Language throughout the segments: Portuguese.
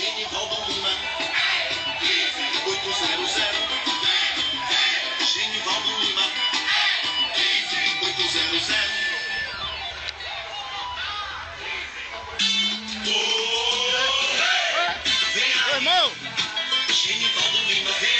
Genivaldo Lima. 800. Genivaldo Lima. vem aí. Genivaldo Lima, vem!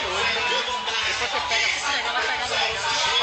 Depois você pega, pega, pega, pega.